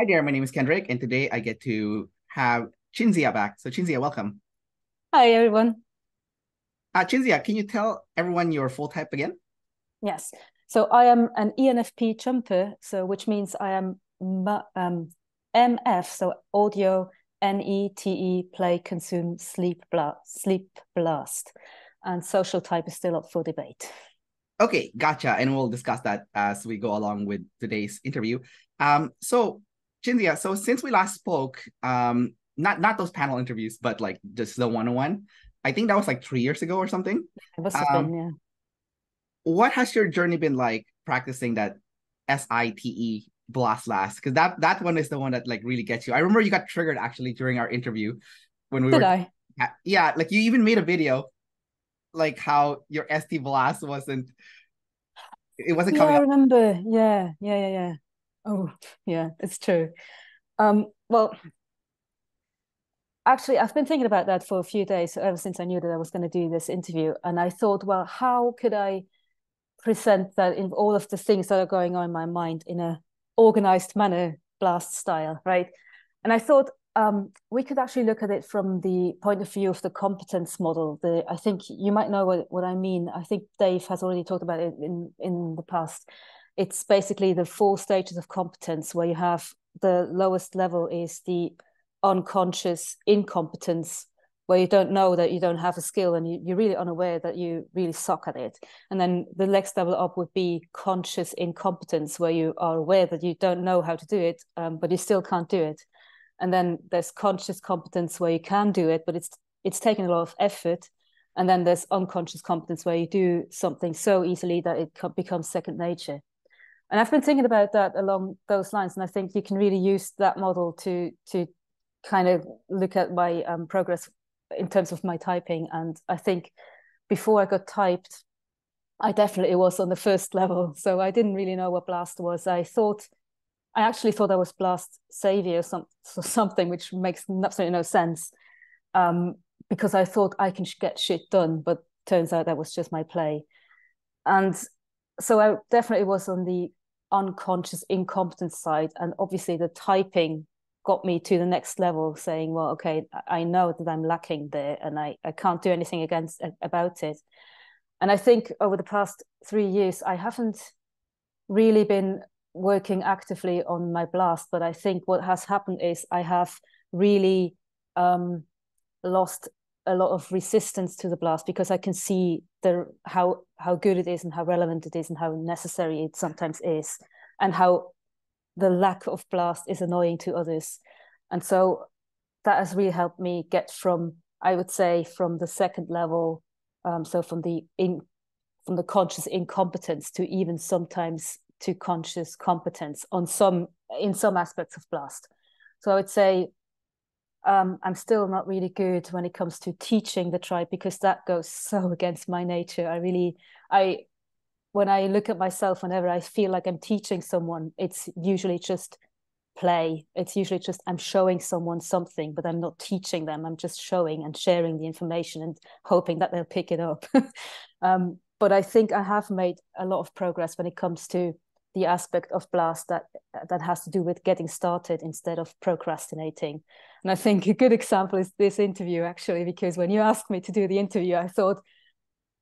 Hi there, my name is Kendrick, and today I get to have Cinzia back. So Cinzia, welcome. Hi everyone. Uh, Cinzia, can you tell everyone your full type again? Yes. So I am an ENFP jumper, so which means I am um, MF, so audio, Ne-Te, play, consume, sleep, blast, sleep, blast, and social type is still up for debate. Okay, gotcha. And we'll discuss that as we go along with today's interview. Um, so Cinzia, so since we last spoke, um, not not those panel interviews, but like just the one on one, I think that was like three years ago or something. It must have um, been, yeah. What has your journey been like practicing that S I T E blast last? Because that that one is the one that like really gets you. I remember you got triggered actually during our interview when we Did were. I? Yeah, like you even made a video, like how your ST blast wasn't. It wasn't yeah, coming. I remember. Yeah, yeah, yeah, yeah. Oh, yeah, it's true. Um, well, actually, I've been thinking about that for a few days ever since I knew that I was going to do this interview, and I thought, well, how could I present that in all of the things that are going on in my mind in a organized manner, blast style, right? And I thought um, we could actually look at it from the point of view of the competence model. The I think you might know what, what I mean. I think Dave has already talked about it in in the past it's basically the four stages of competence where you have the lowest level is the unconscious incompetence where you don't know that you don't have a skill and you, are really unaware that you really suck at it. And then the next level up would be conscious incompetence, where you are aware that you don't know how to do it, um, but you still can't do it. And then there's conscious competence where you can do it, but it's it's taking a lot of effort. And then there's unconscious competence where you do something so easily that it becomes second nature and I've been thinking about that along those lines, and I think you can really use that model to to kind of look at my um, progress in terms of my typing. And I think before I got typed, I definitely was on the first level, so I didn't really know what Blast was. I thought, I actually thought I was Blast Savior or, some, or something, which makes absolutely no sense, um, because I thought I can get shit done, but turns out that was just my play. And so I definitely was on the unconscious incompetence side and obviously the typing got me to the next level saying well okay i know that i'm lacking there and i, I can't do anything against about it. And i think over the past three years i haven't really been working actively on my blast but i think what has happened is i have really um, lost a lot of resistance to the blast because I can see the how how good it is and how relevant it is and how necessary it sometimes is and how the lack of blast is annoying to others. And so that has really helped me get from I would say from the second level, um, so from the in from the conscious incompetence to even sometimes to conscious competence on some in some aspects of blast. So I would say um, I'm still not really good when it comes to teaching the tribe because that goes so against my nature. I really, I, when I look at myself, whenever I feel like I'm teaching someone, it's usually just play. It's usually just I'm showing someone something, but I'm not teaching them. I'm just showing and sharing the information and hoping that they'll pick it up. um, but I think I have made a lot of progress when it comes to the aspect of blast that that has to do with getting started instead of procrastinating. And i think a good example is this interview actually because when you asked me to do the interview i thought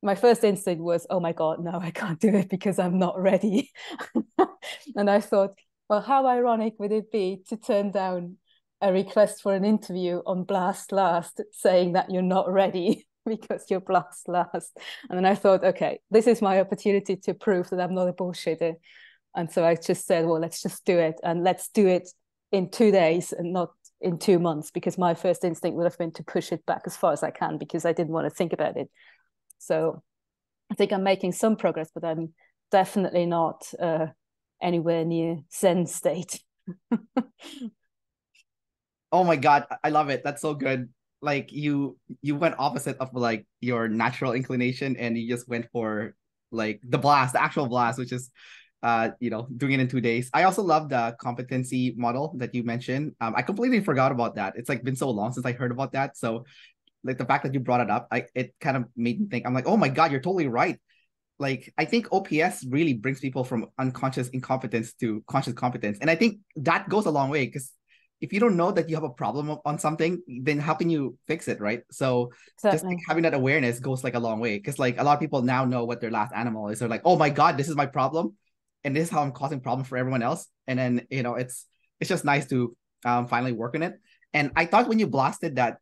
my first instinct was oh my god no i can't do it because i'm not ready. And i thought well how ironic would it be to turn down a request for an interview on blast last saying that you're not ready because you're blast last. And then i thought okay this is my opportunity to prove that i'm not a bullshitter and so I just said, well, let's just do it and let's do it in two days and not in two months because my first instinct would have been to push it back as far as I can because I didn't want to think about it. So I think I'm making some progress, but I'm definitely not uh, anywhere near Zen state. oh my god, I love it. That's so good. Like you you went opposite of like your natural inclination and you just went for like the blast, the actual blast, which is uh, you know, doing it in two days. I also love the competency model that you mentioned. Um, I completely forgot about that. It's like been so long since I heard about that. So like the fact that you brought it up, I it kind of made me think, I'm like, oh my God, you're totally right. like I think OPS really brings people from unconscious incompetence to conscious competence. And I think that goes a long way because if you don't know that you have a problem on something, then how can you fix it, right? So exactly. just like having that awareness goes like a long way. Because like a lot of people now know what their last animal is. They're like, oh my god, this is my problem, and this is how I'm causing problems for everyone else. And then you know, it's it's just nice to um finally work on it. And I thought when you blasted that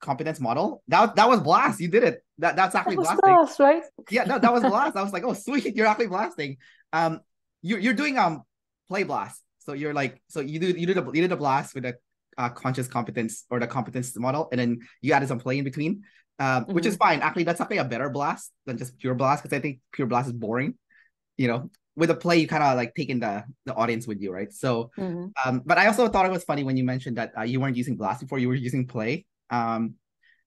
competence model. That that was blast. You did it. That that's actually that blasting. Blast, right? Yeah, no, that was blast. I was like, oh sweet, you're actually blasting. Um, you're you're doing um play blast. So you're like, so you do you did a you did a blast with a uh, conscious competence or the competence model, and then you added some play in between, um, mm-hmm. which is mm-hmm. fine. Actually, that's actually a better blast than just pure blast because I think pure blast is boring. You know, with a play, you kind of like taking the the audience with you, right? So, mm-hmm. um, but I also thought it was funny when you mentioned that uh, you weren't using blast before; you were using play. Um,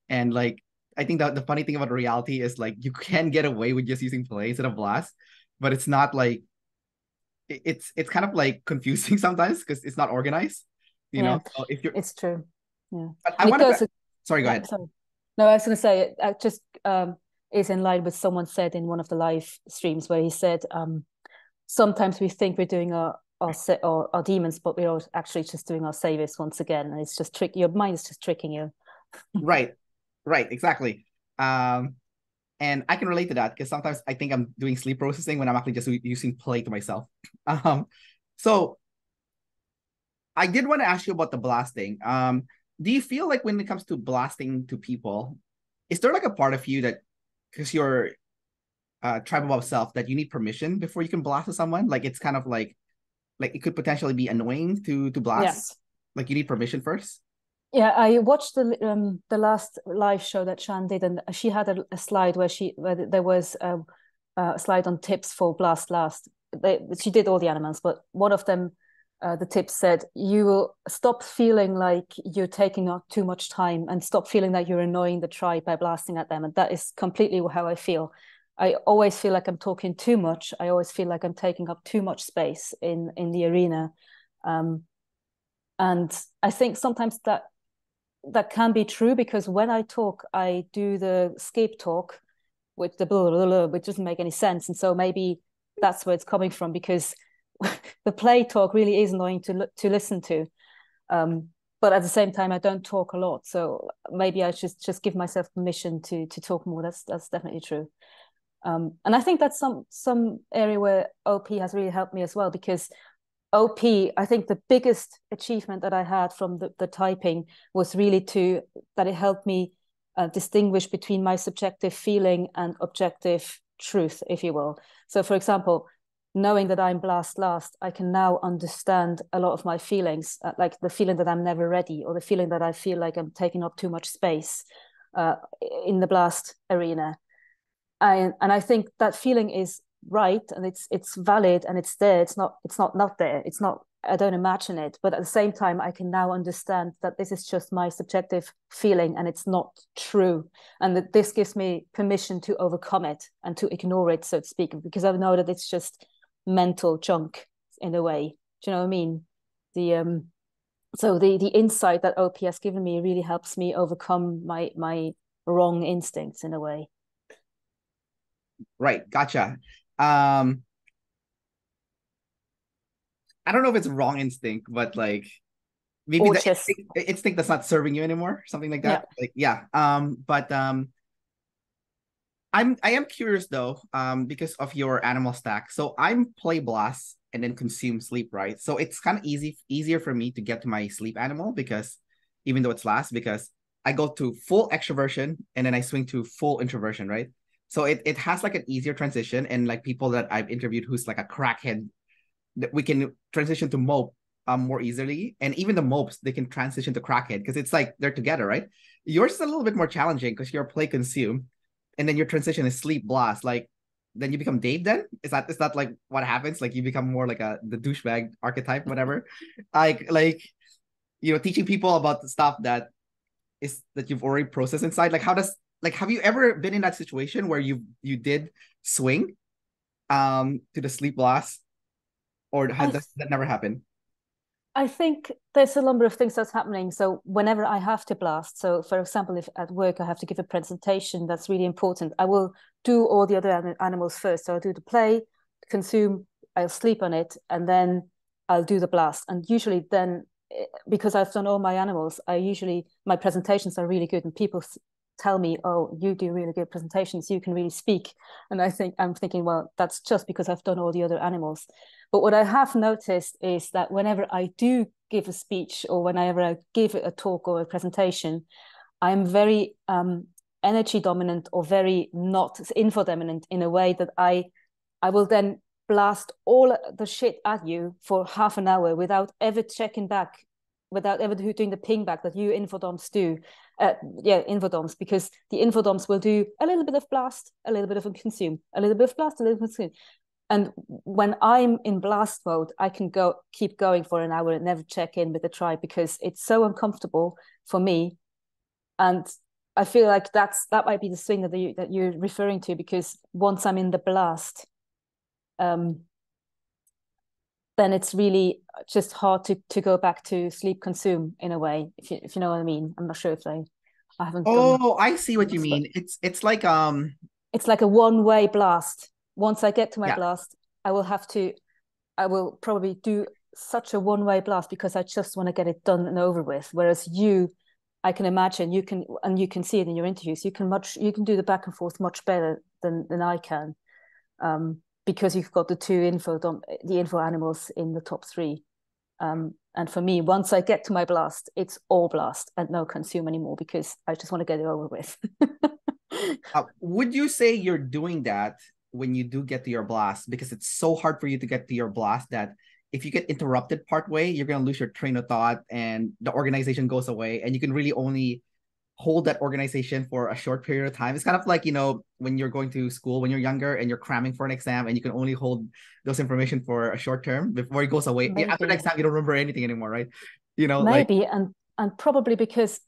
and like I think that the funny thing about reality is like you can get away with just using play instead of blast, but it's not like it's it's kind of like confusing sometimes because it's not organized. You yeah. know, so if you're it's true. Yeah. But I want to. Sorry, go ahead. Sorry. No, I was going to say it uh, just um, is in line with someone said in one of the live streams where he said um, sometimes we think we're doing our our, our, our demons, but we're actually just doing our saviors once again. And it's just trick. Your mind is just tricking you. Right. Right. Exactly. Um and i can relate to that because sometimes i think i'm doing sleep processing when i'm actually just using play to myself. Um so i did want to ask you about the blasting. Um do you feel like when it comes to blasting to people is there like a part of you that because you're uh tribe above self that you need permission before you can blast to someone like it's kind of like like it could potentially be annoying to to blast yes. like you need permission first yeah, I watched the um, the last live show that Shan did, and she had a, a slide where she where there was a, a, slide on tips for blast last. They, she did all the animals, but one of them, uh, the tip said, you will stop feeling like you're taking up too much time and stop feeling that you're annoying the tribe by blasting at them, and that is completely how I feel. I always feel like I'm talking too much. I always feel like I'm taking up too much space in in the arena. Um, and I think sometimes that that can be true because when I talk, I do the scape talk, which the blah, blah, blah, which doesn't make any sense, and so maybe that's where it's coming from because the play talk really is annoying to to listen to. Um, but at the same time, I don't talk a lot, so maybe I should just give myself permission to to talk more. That's that's definitely true. Um, and I think that's some some area where OP has really helped me as well because OP, I think the biggest achievement that I had from the, the typing was really to that it helped me uh, distinguish between my subjective feeling and objective truth, if you will. So, for example, knowing that I'm blast last, I can now understand a lot of my feelings, uh, like the feeling that I'm never ready, or the feeling that I feel like I'm taking up too much space uh, in the blast arena. I, and I think that feeling is right and it's it's valid and it's there. It's not it's not not there. It's not i don't imagine it. But at the same time i can now understand that this is just my subjective feeling and it's not true. And that this gives me permission to overcome it and to ignore it so to speak because i know that it's just mental junk in a way do you know what i mean the um so the the insight that op has given me really helps me overcome my my wrong instincts in a way right gotcha um I don't know if it's wrong instinct, but like maybe the instinct, instinct, that's not serving you anymore, something like that. Yeah. Like yeah. Um, but um I'm I am curious though, um, because of your animal stack. So I'm play blast and then consume sleep, right? So it's kind of easy easier for me to get to my sleep animal because even though it's last, because I go to full extroversion and then I swing to full introversion, right? So it, it has like an easier transition and like people that I've interviewed who's like a crackhead, that we can transition to mope um more easily. And even the mopes, they can transition to crackhead because it's like they're together, right? Yours is a little bit more challenging because you're play consume and then your transition is sleep blast. Like then you become Dave then? Is that is that like what happens? Like you become more like a the douchebag archetype, whatever. like like you know, teaching people about the stuff that is that you've already processed inside. Like how does like have you ever been in that situation where you you did swing um to the sleep loss or has that, that never happened I think there's a number of things that's happening. So whenever I have to blast, so for example, if at work I have to give a presentation, that's really important. I will do all the other animals first. So I'll do the play, consume, I'll sleep on it, and then I'll do the blast. And usually then, eh, because I've done all my animals, I usually my presentations are really good, and people tell me, "Oh, you do really good presentations. You can really speak." And I think I'm thinking, well, that's just because I've done all the other animals. But what I have noticed is that whenever I do give a speech or whenever I give a talk or a presentation, I'm very um, energy dominant or very not info dominant in a way that I I will then blast all the shit at you for half an hour without ever checking back, without ever doing the ping back that you infodoms do. Uh, yeah, infodoms, because the infodoms will do a little bit of blast, a little bit of consume, a little bit of blast, a little bit of consume and when i'm in blast mode i can go keep going for an hour and never check in with the tribe because it's so uncomfortable for me and i feel like that's that might be the swing that, you, that you're referring to because once i'm in the blast um then it's really just hard to to go back to sleep consume in a way if you if you know what i mean i'm not sure if i i haven't oh i see what you mean it's it's like um it's like a one way blast once I get to my yeah. blast, I will have to, I will probably do such a one way blast because I just want to get it done and over with. Whereas you, I can imagine you can, and you can see it in your interviews. You can much, you can do the back and forth much better than than I can, um, because you've got the two info, the info animals in the top three. Um, and for me, once I get to my blast, it's all blast and no consume anymore because I just want to get it over with. uh, would you say you're doing that when you do get to your blast because it's so hard for you to get to your blast that if you get interrupted part way, you're gonna lose your train of thought and the organization goes away and you can really only hold that organization for a short period of time. It's kind of like, you know, when you're going to school when you're younger and you're cramming for an exam and you can only hold those information for a short term before it goes away. Maybe. After the exam, you don't remember anything anymore, right? You know, maybe like... and and probably because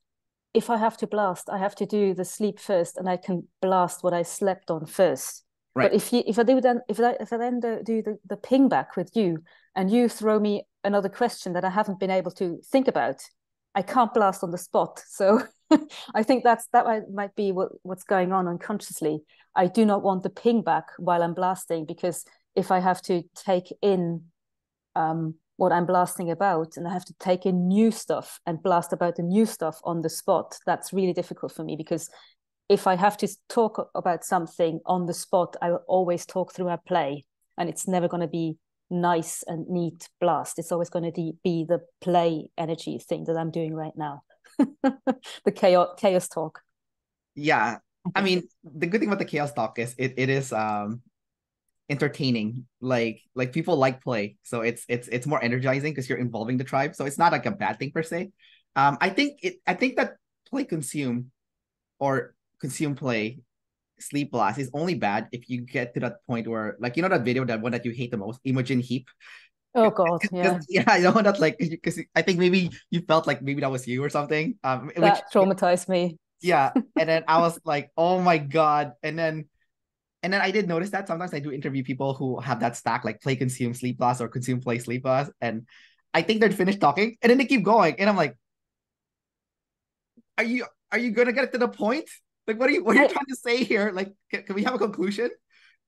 if I have to blast, I have to do the sleep first and I can blast what I slept on first. Right. But if you if I do then if I if I then do, the, the ping back with you and you throw me another question that I haven't been able to think about, I can't blast on the spot. So I think that's that might, be what, what's going on unconsciously. I do not want the ping back while I'm blasting because if I have to take in um, what I'm blasting about and I have to take in new stuff and blast about the new stuff on the spot, that's really difficult for me because if I have to talk about something on the spot, I will always talk through a play, and it's never going to be nice and neat blast. It's always going to be the play energy thing that I'm doing right now, the chaos chaos talk. Yeah, I mean, the good thing about the chaos talk is it it is um entertaining like like people like play so it's it's it's more energizing because you're involving the tribe so it's not like a bad thing per se um i think it i think that play consume or consume play sleep blast is only bad if you get to that point where like you know that video that one that you hate the most? Imogen heap? Oh god yeah. yeah i know that like because i think maybe you felt like maybe that was you or something um that which, traumatized me. Yeah and then i was like oh my god and then and then i did notice that sometimes i do interview people who have that stack like play consume sleep blast or consume play sleep blast and i think they're finished talking and then they keep going and i'm like are you are you gonna get to the point like, what are you what are you I, trying to say here? Like, can, can we have a conclusion?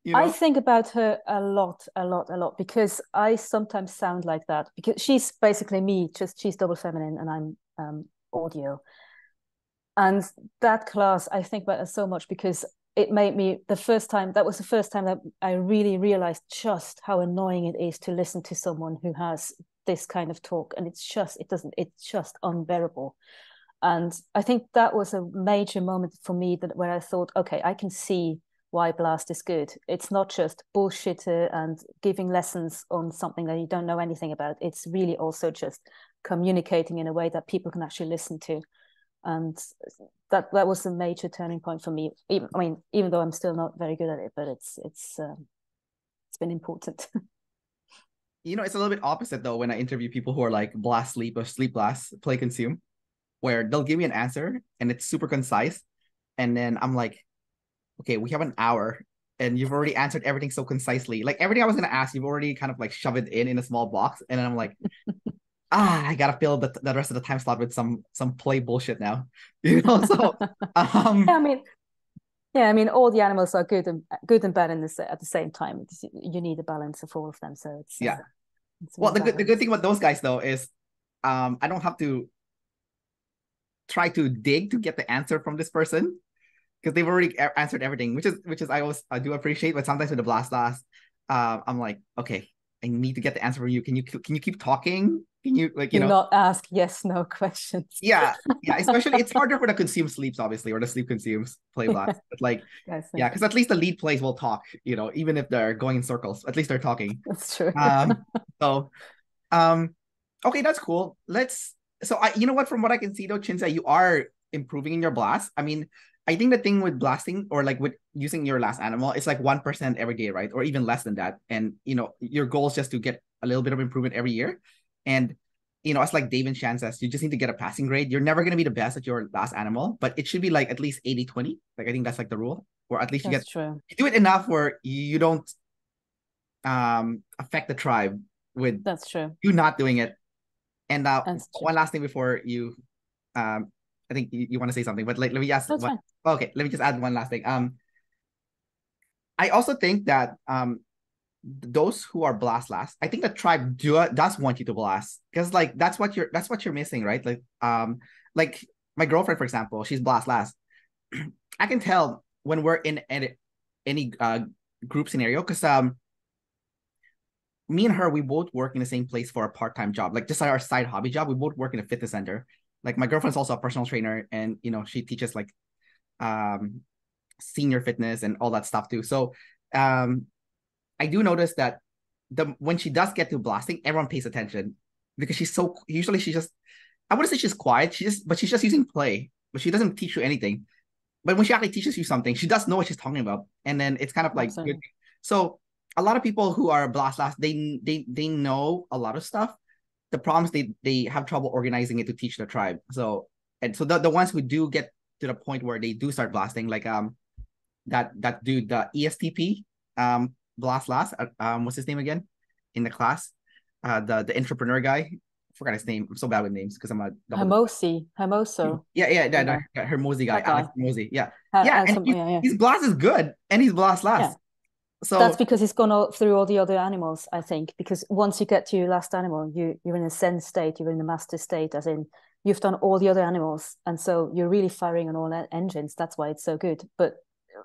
You know? I think about her a lot, a lot, a lot because I sometimes sound like that because she's basically me. Just she's double feminine and I'm um, audio. And that class, I think about it so much because it made me the first time. That was the first time that I really realized just how annoying it is to listen to someone who has this kind of talk, and it's just it doesn't. It's just unbearable and i think that was a major moment for me that where i thought okay i can see why blast is good. It's not just bullshitter and giving lessons on something that you don't know anything about. It's really also just communicating in a way that people can actually listen to. And that that was a major turning point for me. Even, i mean even though i'm still not very good at it but it's it's um, it's been important. You know it's a little bit opposite though when i interview people who are like blast sleep or sleep blast play consume where they'll give me an answer and it's super concise. And then I'm like, okay, we have an hour and you've already answered everything so concisely. Like everything I was gonna ask, you've already kind of like shove it in in a small box. And then I'm like, ah, I gotta fill the, the rest of the time slot with some some play bullshit now. You know, so um yeah, I mean yeah, I mean all the animals are good and good and bad in this at the same time. It's, you need a balance of all of them. So it's yeah. It's well, the good the good thing about those guys though is um I don't have to try to dig to get the answer from this person because they've already answered everything, which is which is I always I do appreciate. But sometimes with the blast blast, uh, I'm like, okay, I need to get the answer from you. Can you can you keep talking? Can you like you Do know not ask yes no questions? Yeah, yeah. Especially it's harder for the consume sleeps obviously, or the sleep consumes play blast. But like yeah, because at least the lead plays will talk. You know, even if they're going in circles, at least they're talking. That's true. um, so, um, okay, that's cool. Let's. So I, you know what? From what I can see though, Cinzia, you are improving in your blast. I mean, I think the thing with blasting or like with using your last animal, it's like 1% every day, right? Or even less than that. And, you know, your goal is just to get a little bit of improvement every year. And, you know, it's like Dave and Shan says, you just need to get a passing grade. You're never going to be the best at your last animal, but it should be like at least 80 20. Like, I think that's like the rule, or at least you that's get, true. you do it enough where you don't um affect the tribe with that's true. You not doing it. And uh, one last thing before you um I think you, you want to say something, but like let me ask. One, okay, let me just add one last thing. Um, I also think that um, those who are blast last, I think the tribe do, does want you to blast because like that's what you're that's what you're missing, right? Like um, like my girlfriend, for example, she's blast last. I can tell when we're in any any uh group scenario because um me and her we both work in the same place for a part-time job like just like our side hobby job we both work in a fitness center. Like my girlfriend's also a personal trainer and you know she teaches like um senior fitness and all that stuff too. So um i do notice that the when she does get to blasting everyone pays attention because she's so usually she just i wouldn't say she's quiet she just but she's just using play but she doesn't teach you anything. But when she actually teaches you something she does know what she's talking about and then it's kind of like good. so a lot of people who are blast last they they they know a lot of stuff the problems they they have trouble organizing it to teach the tribe. So and so the, the ones who do get to the point where they do start blasting, like um that that dude, the ESTP, um, blast last, uh, um, what's his name again in the class? Uh, the the entrepreneur guy. I forgot his name. I'm so bad with names because I'm a Hormozi, Hermoso. Yeah, yeah, yeah, yeah. Hormozi guy, Alex Hormozi. Yeah, yeah, and he's, yeah, yeah. his blast is good, and he's blast last. So that's because it's gone all, through all the other animals, I think. Because once you get to your last animal, you you're in a zen state, you're in a master state, as in you've done all the other animals, and so you're really firing on all engines. That's why it's so good. But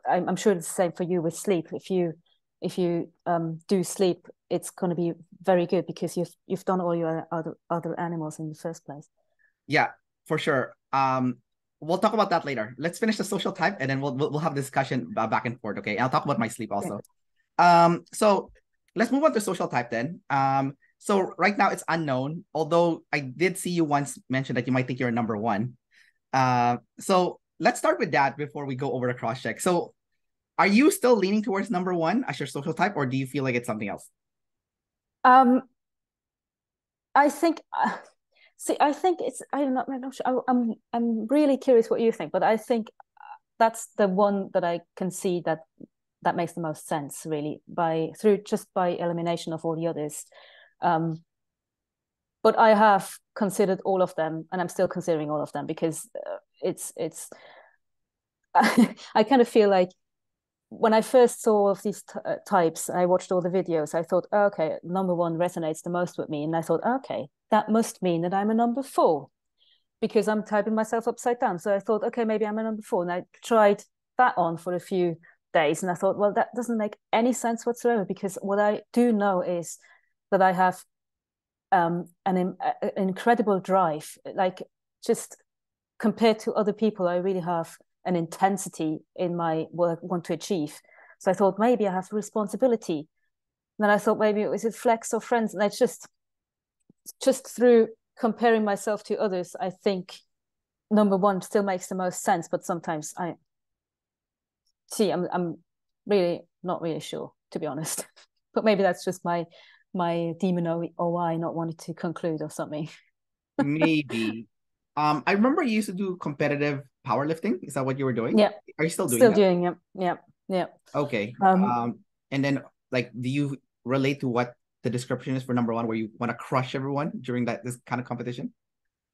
I'm, I'm sure it's the same for you with sleep. If you if you um, do sleep, it's going to be very good because you've you've done all your other other animals in the first place. Yeah, for sure. Um, we'll talk about that later. Let's finish the social type, and then we'll we'll, we'll have discussion back and forth. Okay, I'll talk about my sleep also. Um, so let's move on to social type then. Um, so right now it's unknown, although I did see you once mention that you might think you're number one. Uh, so let's start with that before we go over the cross check. So are you still leaning towards number one as your social type, or do you feel like it's something else? Um, I think. Uh, see, I think it's. I'm not. I'm not sure. I, I'm. I'm really curious what you think, but I think that's the one that I can see that that makes the most sense really by through just by elimination of all the others. Um, but i have considered all of them and i'm still considering all of them because uh, it's it's i kind of feel like when i first saw all of these t- uh, types i watched all the videos i thought oh, okay number one resonates the most with me and i thought okay that must mean that i'm a number four because i'm typing myself upside down. So i thought okay maybe i'm a number four and i tried that on for a few days. And i thought well that doesn't make any sense whatsoever because what i do know is that i have um, an, an incredible drive like just compared to other people i really have an intensity in my work want to achieve. So i thought maybe i have responsibility. And then i thought maybe it was it flex or friends. And it's just just through comparing myself to others i think number one still makes the most sense. But sometimes i see i'm i'm really not really sure to be honest. But maybe that's just my my demon oi not wanting to conclude or something. Maybe. Um i remember you used to do competitive powerlifting. Is that what you were doing? Yeah. Are you still doing still that? doing it yeah yeah okay. Um, um and then like do you relate to what the description is for number one, where you want to crush everyone during that this kind of competition?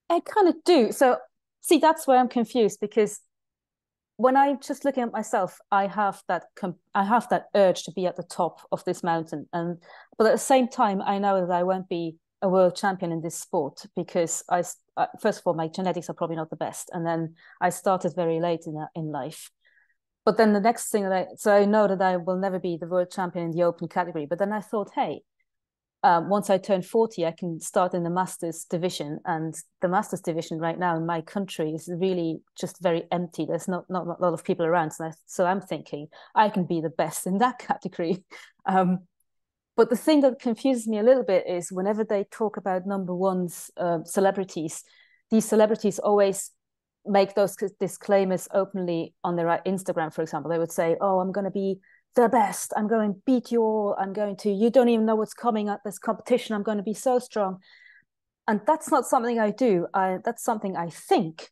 I kind of do. So see, that's where I'm confused because when I'm just looking at myself, I have that I have that urge to be at the top of this mountain, and but at the same time, I know that I won't be a world champion in this sport because I uh, first of all my genetics are probably not the best, and then I started very late in in life. But then the next thing that I so I know that I will never be the world champion in the open category. But then I thought, hey, um, once I turn 40, I can start in the masters division. And the masters division right now in my country is really just very empty. There's not, not, not a lot of people around. So, I, so I'm thinking I can be the best in that category. Um, but the thing that confuses me a little bit is whenever they talk about number ones, uh, celebrities, these celebrities always make those disclaimers openly on their Instagram, for example. They would say, Oh, I'm going to be the best. I'm going to beat you all. I'm going to, you don't even know what's coming at this competition. I'm going to be so strong. And that's not something I do. I, that's something I think.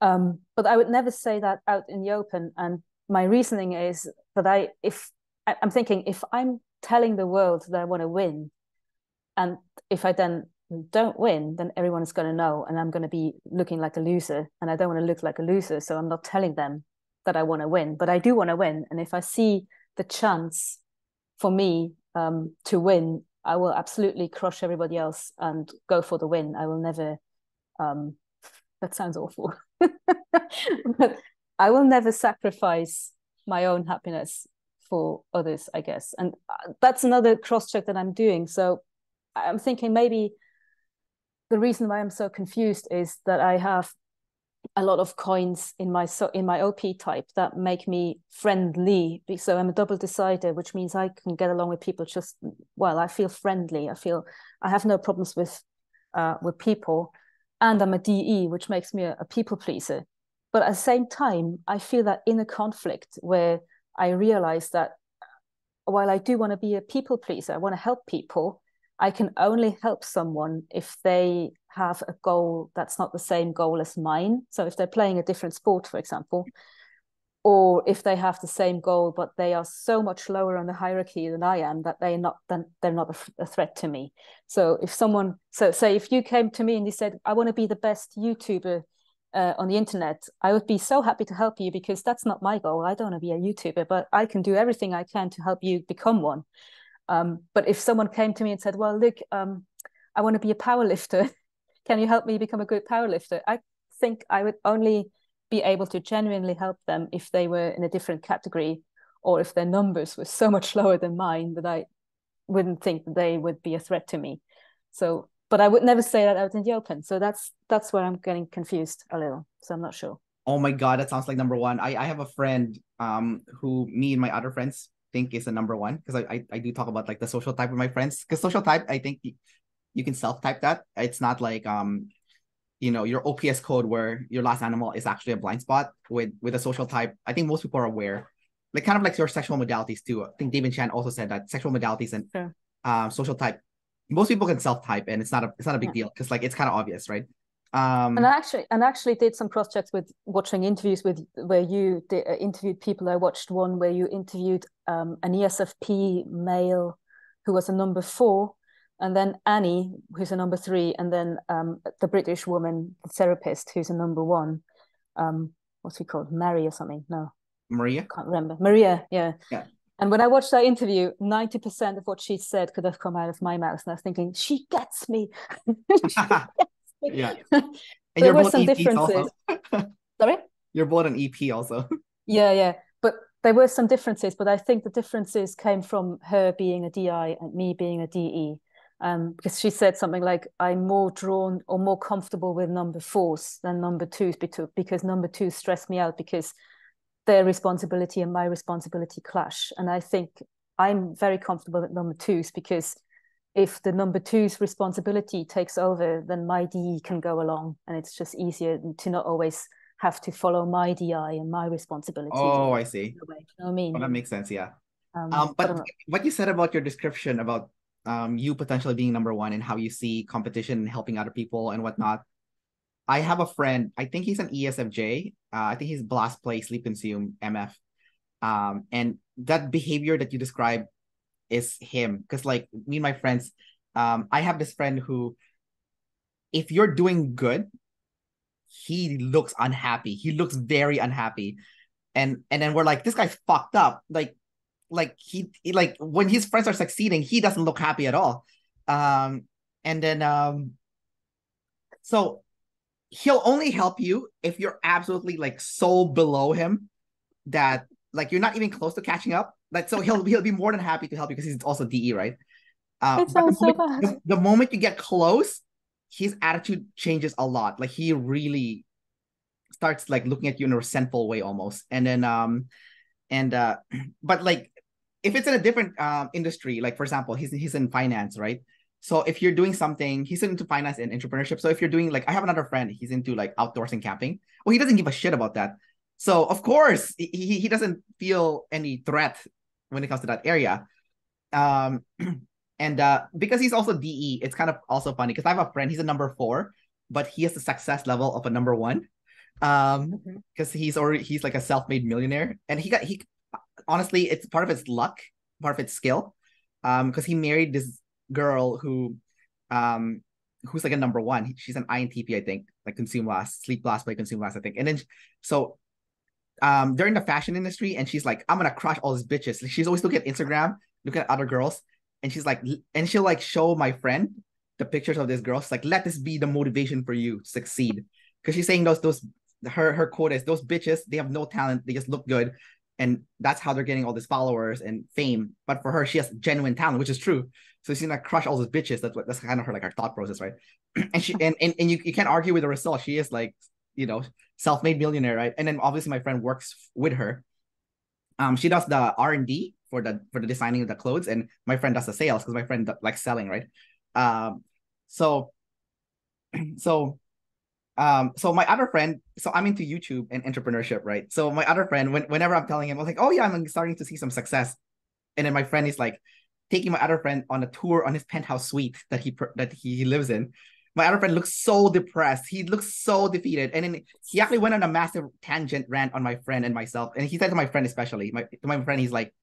Um, but I would never say that out in the open. And my reasoning is that I, if I'm thinking, if I'm telling the world that I want to win, and if I then don't win, then everyone is going to know, and I'm going to be looking like a loser. And I don't want to look like a loser. So I'm not telling them that I want to win, but I do want to win. And if I see the chance for me um, to win, I will absolutely crush everybody else and go for the win. I will never. Um, that sounds awful, but I will never sacrifice my own happiness for others. I guess, and uh, that's another cross check that I'm doing. So I'm thinking maybe the reason why I'm so confused is that I have a lot of coins in my so in my OP type that make me friendly. So I'm a double decider, which means I can get along with people just well. I feel friendly. I feel I have no problems with uh, with people, and I'm a DE, which makes me a, a people pleaser. But at the same time, I feel that inner conflict where I realize that while I do want to be a people pleaser, I want to help people. I can only help someone if they have a goal that's not the same goal as mine. So if they're playing a different sport, for example, or if they have the same goal but they are so much lower on the hierarchy than I am that they're not then they're not a, threat to me. So if someone so say if you came to me and you said I want to be the best YouTuber uh, on the internet, I would be so happy to help you because that's not my goal. I don't want to be a YouTuber, but I can do everything I can to help you become one. Um, but if someone came to me and said, "Well, look, um, I want to be a power lifter," can you help me become a good powerlifter? I think I would only be able to genuinely help them if they were in a different category or if their numbers were so much lower than mine that I wouldn't think that they would be a threat to me. So, but I would never say that out in the open. So that's that's where I'm getting confused a little. So I'm not sure. Oh my god, that sounds like number one. I, I have a friend um who me and my other friends think is the number one because I, I I do talk about like the social type with my friends because social type I think you can self type that. It's not like um, you know, your OPS code where your last animal is actually a blind spot with with a social type. I think most people are aware, like kind of like your sexual modalities too. I think Dave and Shan also said that sexual modalities and sure. um, social type. Most people can self type, and it's not a it's not a big yeah. deal because like it's kind of obvious, right? Um, and I actually and actually did some cross checks with watching interviews with where you did, uh, interviewed people. I watched one where you interviewed um, an ESFP male who was a number four and then Annie, who's a number three, and then um, the British woman, the therapist, who's a number one. Um, what's he called? Mary or something? No, Maria. I can't remember. Maria. Yeah. Yeah. And when I watched that interview, ninety percent of what she said could have come out of my mouth, and I was thinking, she gets me. she gets me. Yeah. And there were some differences. Sorry. You're both an EP also. yeah, yeah. But there were some differences, but I think the differences came from her being a DI and me being a DE um, because she said something like, I'm more drawn or more comfortable with number fours than number twos because number twos stress me out because their responsibility and my responsibility clash. And I think I'm very comfortable with number twos because if the number two's responsibility takes over, then my DE can go along and it's just easier to not always have to follow my DI and my responsibility. Oh, I see. You know what I mean? Oh, that makes sense, yeah. Um, um, but, but what you said about your description about um, you potentially being number one and how you see competition and helping other people and whatnot. I have a friend, I think he's an ESFJ. Uh, I think he's blast play sleep consume MF. Um, and that behavior that you describe is him. Because like me and my friends um i have this friend who if you're doing good he looks unhappy. He looks very unhappy. And and then we're like this guy's fucked up. Like like he, he like when his friends are succeeding he doesn't look happy at all. Um and then um so he'll only help you if you're absolutely like so below him that like you're not even close to catching up like so he'll he'll be more than happy to help you because he's also de right? Uh, It sounds the so moment, bad. the, the moment you get close his attitude changes a lot. Like he really starts like looking at you in a resentful way almost. And then um and uh but like if it's in a different um industry like for example he's he's in finance right? So if you're doing something he's into finance and entrepreneurship. So if you're doing like i have another friend he's into like outdoors and camping. Well he doesn't give a shit about that. So of course he he doesn't feel any threat when it comes to that area. Um and uh because he's also de it's kind of also funny because i have a friend he's a number four but he has the success level of a number one. Um because he's already he's like a self-made millionaire. And he got he honestly it's part of his luck part of its skill um because he married this girl who um who's like a number one. She's an intp i think like consume last sleep last by consume last i think. And then so um they're in the fashion industry and she's like i'm gonna crush all these bitches. She's always looking at instagram looking at other girls and she's like and she'll like show my friend the pictures of this girl. She's like let this be the motivation for you to succeed. Because she's saying those those her her quote is those bitches they have no talent they just look good. And that's how they're getting all these followers and fame. But for her she has genuine talent which is true. So she's gonna crush all those bitches. That's what that's kind of her like her thought process right? And she and and, and you, you can't argue with the result. She is like you know self-made millionaire right? And then obviously my friend works with her. Um she does the r&d for the for the designing of the clothes and my friend does the sales because my friend likes selling right? Um so so um so my other friend so i'm into youtube and entrepreneurship right? So my other friend when, whenever i'm telling him i was like oh yeah i'm starting to see some success. And then my friend is like taking my other friend on a tour on his penthouse suite that he that he lives in my other friend looks so depressed. He looks so defeated. And then he actually went on a massive tangent rant on my friend and myself. And he said to my friend especially my to my friend he's like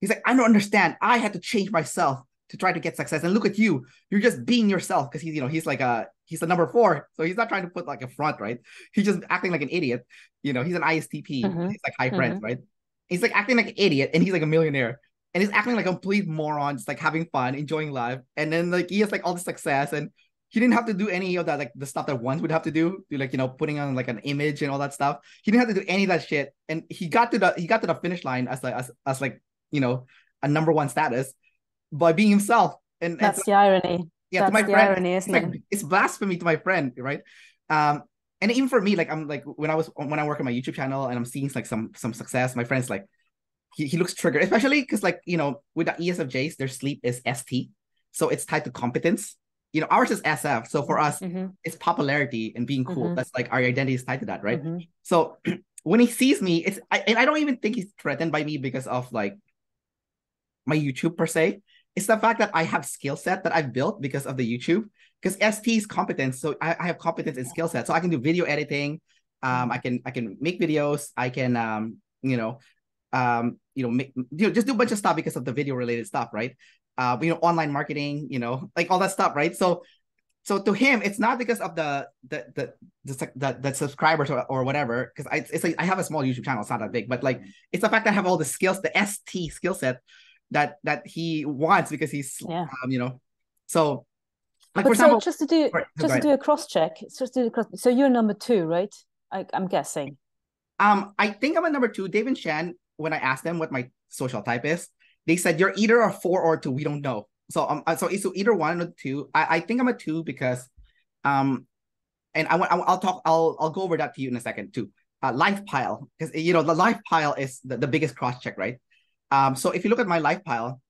he's like i don't understand. I had to change myself to try to get success. And look at you. You're just being yourself. Because he's you know he's like a he's a number four. So he's not trying to put like a front right? He's just acting like an idiot. You know he's an istp Mhm. he's like high friends right? He's like acting like an idiot and he's like a millionaire. And he's acting like a complete moron just like having fun enjoying life. And then like he has like all the success and he didn't have to do any of that like the stuff that ones would have to do do like you know putting on like an image and all that stuff he didn't have to do any of that shit and he got to the he got to the finish line as like as, as like you know a number one status by being himself and, and That's the irony. yeah, to my the friend, irony, it's isn't like it? it's blasphemy to my friend, right? Um, and even for me, like I'm like when I was when I work on my YouTube channel and I'm seeing like some some success, my friends like he, he looks triggered, especially because like you know with the ESFJs, their sleep is ST, so it's tied to competence. You know, ours is SF, so for us, Mhm, it's popularity and being cool. Mhm. That's like our identity is tied to that, right? mhm. So when he sees me, it's I, and I don't even think he's threatened by me because of like my YouTube per se. It's the fact that I have skill set that I've built because of the YouTube. Because ST is competence, so I, I have competence and skill set, so I can do video editing. Um, I can I can make videos. I can um, you know, um, you know, make you know, just do a bunch of stuff because of the video related stuff, right? Uh, you know, online marketing, you know, like all that stuff, right? So so to him, it's not because of the the the the, the, the subscribers or, or whatever. Because I it's like I have a small YouTube channel, it's not that big, but like it's the fact that I have all the skills, the ST skill set that that he wants because he's Yeah. um, you know, so like for so example, just to do just to do a cross check, just to do a cross. So you're number two, right? I, I'm guessing. um, I think I'm a number two. Dave and Shan, when I asked them what my social type is, they said you're either a four or a two. We don't know. So um, uh, so so either one or two. I, I think I'm a two because, um, and I want I'll talk I'll I'll go over that to you in a second too. Uh, life pile because you know the life pile is the, the biggest cross check, right? Um, so if you look at my life pile,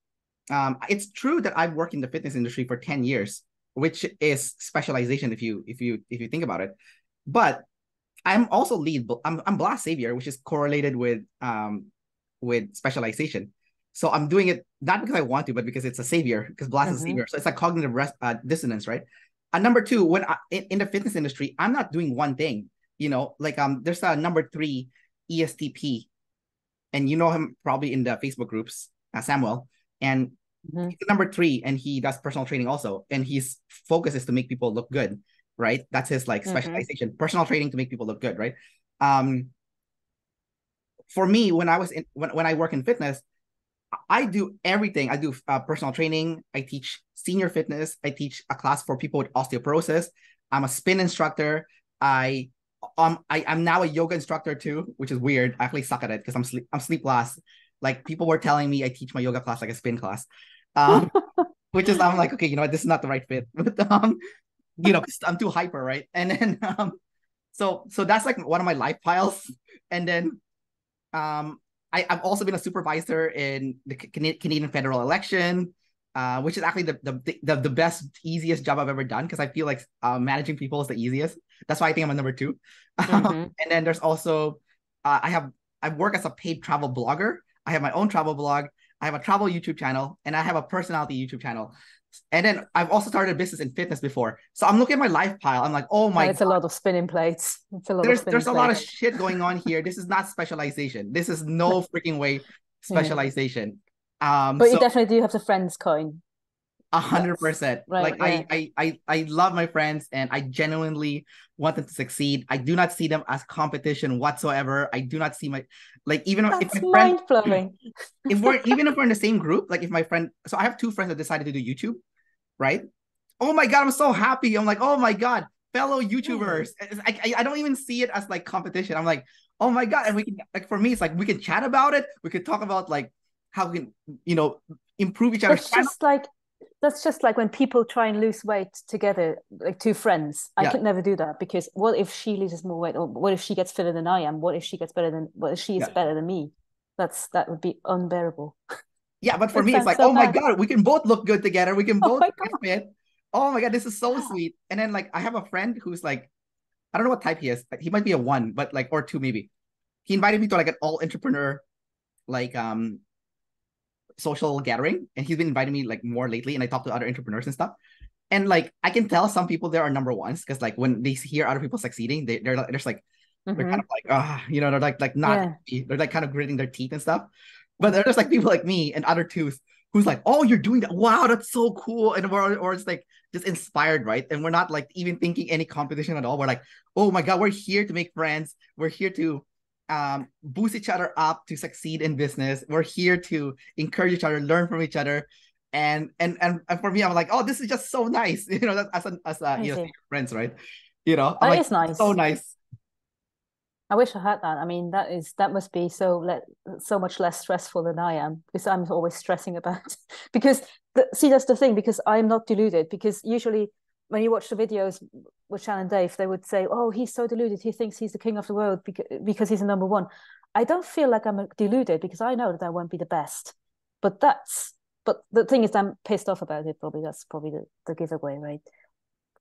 um, it's true that I've worked in the fitness industry for ten years, which is specialization if you if you if you think about it. But I'm also lead. I'm I'm blast savior, which is correlated with um with specialization. So I'm doing it not because I want to, but because it's a savior. Because blast is a Mhm. savior, so it's like cognitive rest, uh, dissonance, right? And number two, when I, in, in the fitness industry, I'm not doing one thing. You know, like um, there's a number three ESTP, and you know him probably in the Facebook groups, uh, Samuel, and mm-hmm. number three and he does personal training also and his focus is to make people look good right that's his like mm-hmm. specialization mm-hmm. personal training to make people look good right um for me when i was in when, when i work in fitness i do everything. I do uh, personal training. I teach senior fitness. I teach a class for people with osteoporosis. I'm a spin instructor. I um I, i'm now a yoga instructor too which is weird. I actually suck at it because i'm sleep i'm sleep last like people were telling me i teach my yoga class like a spin class. Um which is i'm like okay you know what? This is not the right fit. But um you know i'm too hyper right? And then um so so that's like one of my life piles. And then um, I, have also been a supervisor in the Canadian federal election, uh, which is actually the, the the the best, easiest job I've ever done because I feel like uh, managing people is the easiest. That's why I think I'm a number 2 mm-hmm. and then there's also uh, I have I work as a paid travel blogger. I have my own travel blog. I have a travel YouTube channel, and I have a personality YouTube channel. And then I've also started a business in fitness before. So I'm looking at my life pile. I'm like, oh my It's a lot of spinning plates. It's a lot there's, There's a lot of shit going on here. This is not specialization. This is no freaking way specialization. Yeah. Um But so, you definitely do have the friends coin. A hundred percent. Like yeah. I, I I I love my friends and I genuinely want them to succeed. I do not see them as competition whatsoever. I do not see my like even That's if my blowing. if we're even if we're in the same group, like if my friend so I have two friends that decided to do YouTube right? Oh my god, I'm so happy. I'm like, oh my god, fellow YouTubers. Mm. I, I, I don't even see it as like competition. I'm like, oh my god, and we can like for me, it's like we can chat about it. We could talk about like how we can, you know, improve each other's. It's just like that's just like when people try and lose weight together, like two friends. I yeah. could never do that because what if she loses more weight, or what if she gets fitter than I am? What if she gets better than? What if she is yeah. better than me? That's that would be unbearable. Yeah, but for it me, it's like, so oh bad. my god, we can both look good together. We can oh both oh fit. Oh my god, this is so sweet. And then like I have a friend who's like, I don't know what type he is. He might be a one, but like or two maybe. He invited me to like an all entrepreneur, like um, social gathering, and he's been inviting me like more lately. And I talk to other entrepreneurs and stuff. And like I can tell some people there are number ones because like when they hear other people succeeding, they they're, they're just like mm-hmm. they're kind of like ah, you know, they're like like not yeah. they're like kind of gritting their teeth and stuff. But they're just like people like me and other twos who's like, oh, you're doing that. Wow, that's so cool. And we're or it's like just inspired, right? And we're not like even thinking any competition at all. We're like, oh my God, we're here to make friends. We're here to um, boost each other up to succeed in business. We're here to encourage each other, learn from each other. And and and, and for me, I'm like, oh, this is just so nice. You know, that as a as a you know friends, right? You know, I'm that like, is nice. So nice. I wish I had that. I mean, that is that must be so let so much less stressful than I am because I'm always stressing about. because the, see, that's the thing. Because I'm not deluded. Because usually, when you watch the videos with Shan and Dave, they would say, "Oh, he's so deluded. He thinks he's the king of the world because because he's the number one." I don't feel like I'm deluded because I know that I won't be the best. But that's but the thing is, I'm pissed off about it. Probably that's probably the, the giveaway, right?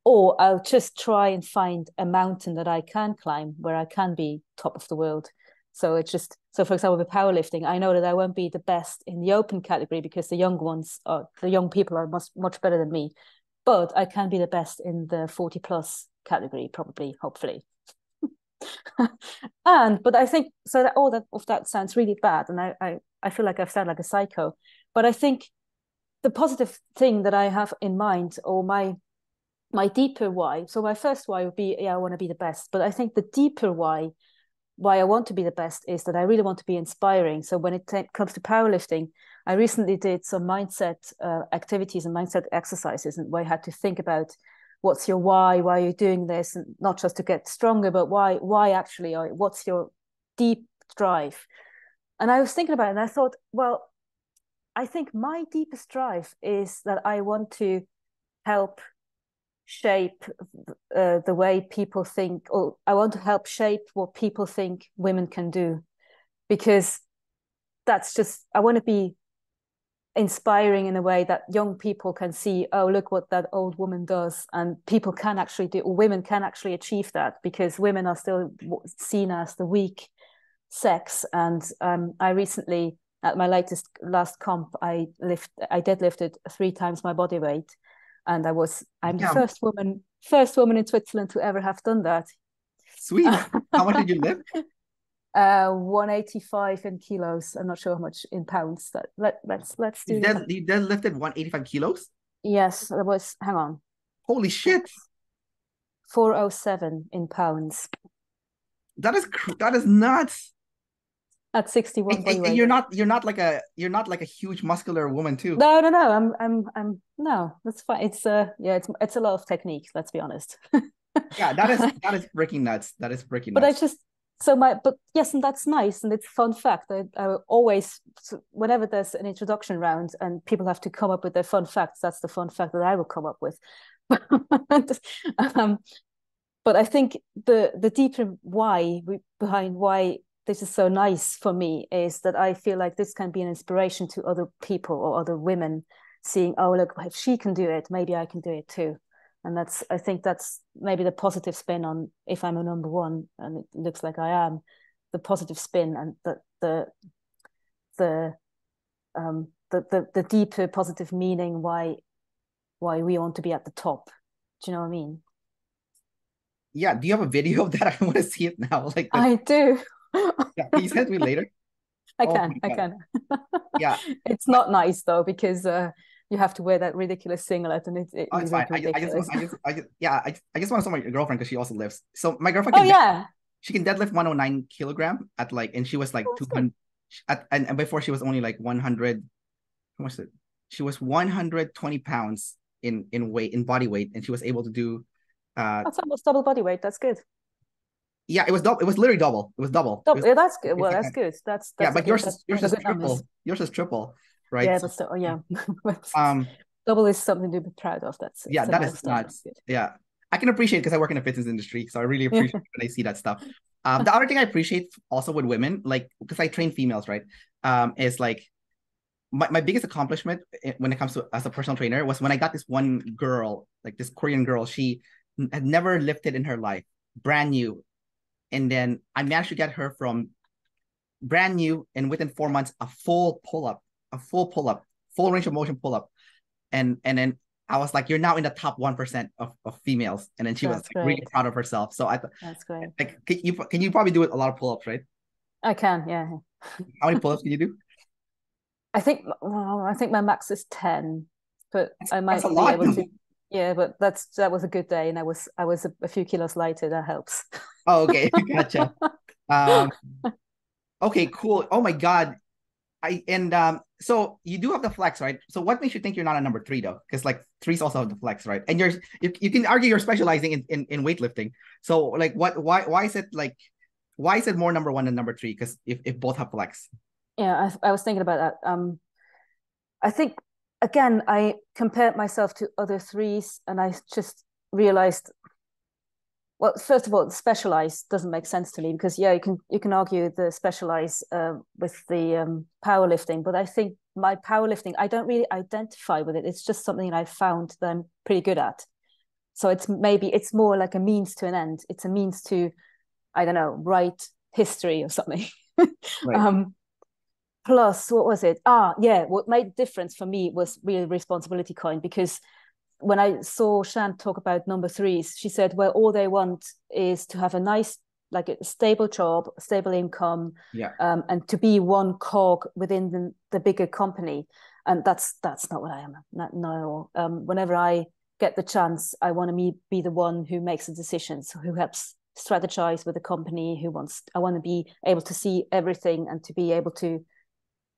or I'll just try and find a mountain that I can climb where I can be top of the world. So it's just so for example with powerlifting, I know that I won't be the best in the open category because the young ones are the young people are much much better than me. But I can be the best in the 40 plus category, probably, hopefully. and but I think so that all that of that sounds really bad. And I, I I feel like I've sounded like a psycho. But I think the positive thing that I have in mind or my my deeper why so my first why would be yeah i want to be the best but i think the deeper why why i want to be the best is that i really want to be inspiring so when it t- comes to powerlifting i recently did some mindset uh, activities and mindset exercises and where i had to think about what's your why why are you doing this? And not just to get stronger but why why actually what's your deep drive? And i was thinking about it and i thought well i think my deepest drive is that i want to help shape uh, the way people think or i want to help shape what people think women can do because that's just i want to be inspiring in a way that young people can see oh look what that old woman does and people can actually do women can actually achieve that because women are still seen as the weak sex and um, i recently at my latest last comp i lift i deadlifted three times my body weight and I was I'm yeah. the first woman first woman in Switzerland to ever have done that. Sweet. How much did you lift? Uh, 185 in kilos. I'm not sure how much in pounds. That let let's let's do. You dead, you deadlifted 185 kilos. Yes, that was. Hang on. Holy shit! 407 in pounds. That is that is nuts. At 61 and, and, and you're not you're not like a you're not like a huge muscular woman too. No, no, no. I'm I'm I'm no. That's fine. It's uh yeah. It's it's a lot of technique. Let's be honest. yeah, that is that is freaking nuts. That is freaking. Nuts. But I just so my but yes and that's nice and it's fun fact. I, I always whenever there's an introduction round and people have to come up with their fun facts that's the fun fact that i will come up with. Um, but i think the the deeper why behind why this is so nice for me is that i feel like this can be an inspiration to other people or other women seeing oh look if she can do it maybe i can do it too and that's i think that's maybe the positive spin on if i'm a number one and it looks like i am the positive spin and the the the um the the, the deeper positive meaning why why we want to be at the top. Do you know what i mean? Yeah. Do you have a video of that? I want to see it now. Like the... i do. Yeah. Can you send me later? I oh can. i can. Yeah. It's not nice though because uh you have to wear that ridiculous singlet and it, it oh, it's fine. I, I, just, I just, I just, yeah, I, I just want to show my girlfriend because she also lifts. So my girlfriend. oh yeah. she can deadlift 109 kilogram at like, and she was like 200. At, and, and before she was only like 100. How much? It? She was 120 pounds in in weight in body weight, and she was able to do. Uh, that's almost double body weight. That's good. Yeah, it was double. It was literally double. It was double. double. Was, yeah, that's good. Well, that's good. That's, that's yeah, but yours is yours is triple. Numbers. Yours is triple right? Yeah, but still, yeah. um, double is something to be proud of. That's yeah, that is nuts. Yeah, I can appreciate because I work in the fitness industry, so I really appreciate when I see that stuff. Um, the other thing I appreciate also with women, like because I train females, right, um, is like my, my biggest accomplishment when it comes to as a personal trainer was when I got this one girl, like this Korean girl, she had never lifted in her life, brand new, and then I managed to get her from brand new and within four months a full pull up a full pull up, full range of motion pull up, and and then I was like, you're now in the top one percent of, of females, and then she that's was like, really proud of herself. So I thought that's great. Like, can you can you probably do it a lot of pull ups, right? I can, yeah. How many pull ups can you do? I think well, I think my max is ten, but that's, I might be able to. Yeah, but that's that was a good day, and I was I was a, a few kilos lighter. That helps. Oh, okay, gotcha. um, okay, cool. Oh my god, I and um so you do have the flex, right? So what makes you think you're not a number three though? Because like three's also the flex, right? And you're you, you can argue you're specializing in, in in weightlifting. So like what why why is it like why is it more number one than number three? Because if, if both have flex. Yeah, I, I was thinking about that. Um I think again I compared myself to other threes and I just realized well first of all specialized doesn't make sense to me because yeah you can you can argue the specialized uh, with the um, powerlifting but i think my powerlifting i don't really identify with it. It's just something i found that i'm pretty good at. So it's maybe it's more like a means to an end. It's a means to i don't know write history or something. Right. um plus what was it? Ah yeah what made difference for me was really responsibility coin because when I saw Shan talk about number threes, she said, well, all they want is to have a nice, like a stable job, stable income, yeah. um, and to be one cog within the, the bigger company. And that's that's not what I am. Not, no. Um, whenever I get the chance, I want to be, be the one who makes the decisions, who helps strategize with the company, who wants. I want to be able to see everything and to be able to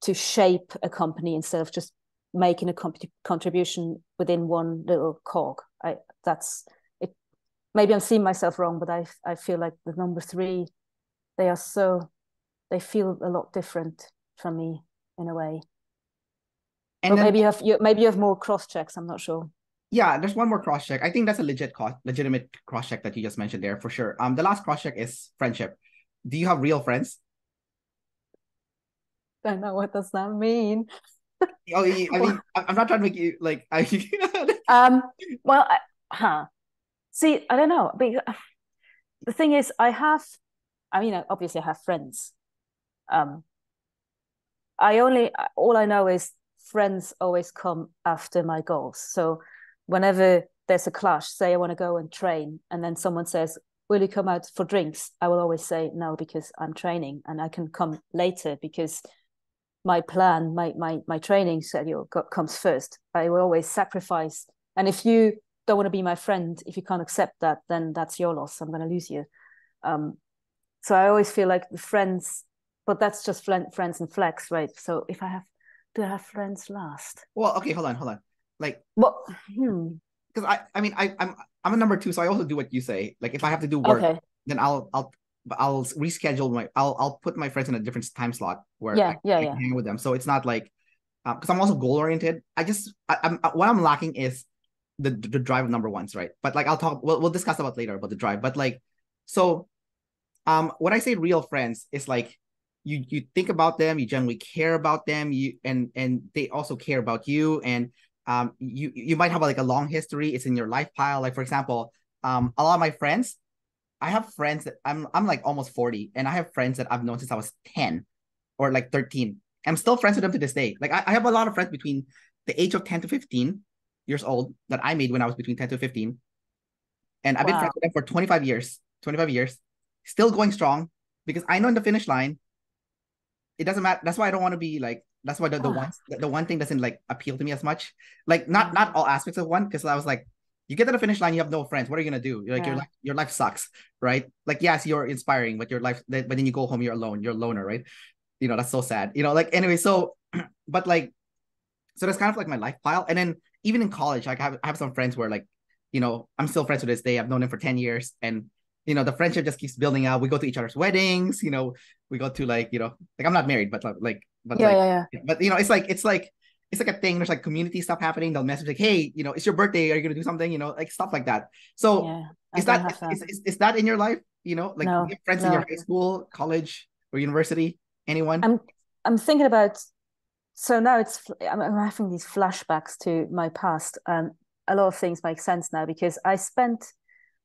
to shape a company instead of just making a comp- contribution within one little cog. I that's it. Maybe I'm seeing myself wrong, but I I feel like the number three, they are so, they feel a lot different from me in a way. And then, maybe you have you maybe you have more cross checks. I'm not sure. Yeah, there's one more cross check. I think that's a legit cost, legitimate cross check that you just mentioned there for sure. Um, the last cross check is friendship. Do you have real friends? I don't know what does that mean oh, I mean, I'm not trying to make you like. I, um. Well, I, huh. See, I don't know. But the thing is, I have. I mean, obviously, I have friends. Um. I only all I know is friends always come after my goals. So whenever there's a clash, say I want to go and train, and then someone says, will you come out for drinks i will always say no because i'm training and i can come later because my plan my my my training schedule comes first. I will always sacrifice. And if you don't want to be my friend if you can't accept that then that's your loss. I'm going to lose you. Um, so i always feel like the friends but that's just friends and flex right? So if i have do I have friends last? Well okay hold on hold on. Like well hmm. because I I mean I I'm I'm a number two, so I also do what you say. Like if I have to do work, okay. then I'll I'll I'll reschedule my I'll I'll put my friends in a different time slot where yeah I, yeah I yeah hang with them. So it's not like because um, I'm also goal oriented. I just I, am what I'm lacking is the the drive of number ones, right? But like I'll talk we'll we'll discuss about later about the drive. But like so um when I say real friends, it's like you you think about them, you generally care about them, you and and they also care about you and um, you you might have like a long history. It's in your life pile. Like for example, um, a lot of my friends, I have friends that I'm I'm like almost forty, and I have friends that I've known since I was ten, or like thirteen. I'm still friends with them to this day. Like I, I have a lot of friends between the age of ten to fifteen years old that I made when I was between ten to fifteen, and I've wow. been friends with them for twenty five years. Twenty five years, still going strong because I know in the finish line, it doesn't matter. That's why I don't want to be like that's why the, the oh. one the one thing doesn't like appeal to me as much. Like not mm. not all aspects of one, because I was like, you get to the finish line, you have no friends. What are you gonna do? You're like yeah. your life your life sucks, right? Like yes, you're inspiring, but your life but then you go home, you're alone, you're a loner, right? You know, that's so sad. You know, like anyway, so but like so that's kind of like my life pile. And then even in college, like I have, I have some friends where like, you know, I'm still friends to this day. I've known them for 10 years and you know the friendship just keeps building up. we go to each other's weddings you know we go to like you know like i'm not married but like but yeah, like, yeah, yeah. But you know, it's like it's like it's like a thing. There's like community stuff happening. They'll message like, "Hey, you know, it's your birthday. Are you gonna do something?" You know, like stuff like that. So yeah, is that. Is, is, is, that in your life? You know, like no, friends no. in your high school, college, or university? Anyone? I'm I'm thinking about. So now it's I'm, I'm having these flashbacks to my past, and a lot of things make sense now because I spent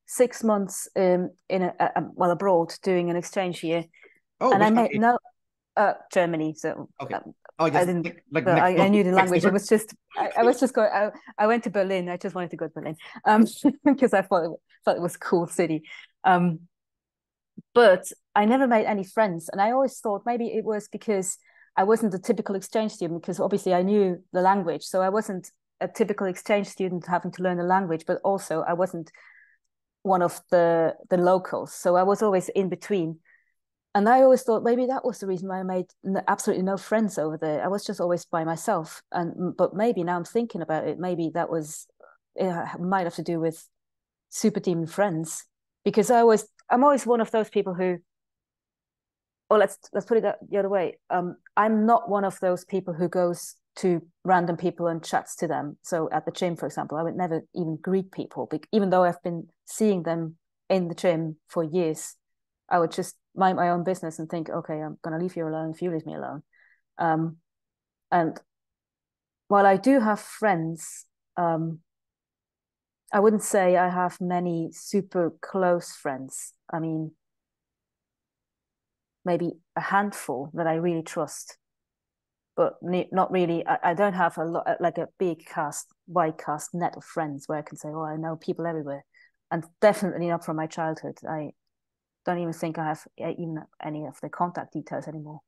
six months um, in a, a, well abroad doing an exchange year, oh, and I made no uh, Germany. So okay. Um, oh, I didn't. Like, like I, I, knew the language. It was just. I, I, was just going. I, I went to Berlin. I just wanted to go to Berlin, um, because I thought it, thought it was a cool city. Um, but I never made any friends, and I always thought maybe it was because I wasn't a typical exchange student. Because obviously I knew the language, so I wasn't a typical exchange student having to learn the language. But also I wasn't one of the the locals, so I was always in between and I always thought maybe that was the reason why I made absolutely no friends over there. I was just always by myself. And but maybe now I'm thinking about it, maybe that was it might have to do with super demon friends because I always I'm always one of those people who. Well, let's let's put it the other way. Um, I'm not one of those people who goes to random people and chats to them. So at the gym, for example, I would never even greet people, even though I've been seeing them in the gym for years. I would just mind my own business and think, okay, I'm going to leave you alone if you leave me alone. Um, and while I do have friends, um, I wouldn't say I have many super close friends. I mean, maybe a handful that I really trust, but not really. I, I don't have a lot, like a big cast, wide cast net of friends where I can say, oh, I know people everywhere. And definitely not from my childhood. I don't even think I have even any of the contact details anymore.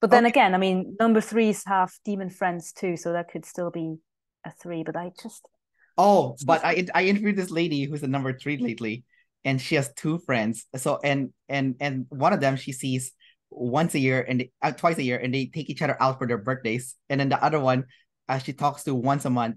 But then okay. again, I mean, number threes have demon friends too, so that could still be a three. But I just oh, but I I interviewed this lady who's a number three lately, and she has two friends. So and and and one of them she sees once a year and uh, twice a year, and they take each other out for their birthdays. And then the other one, uh, she talks to once a month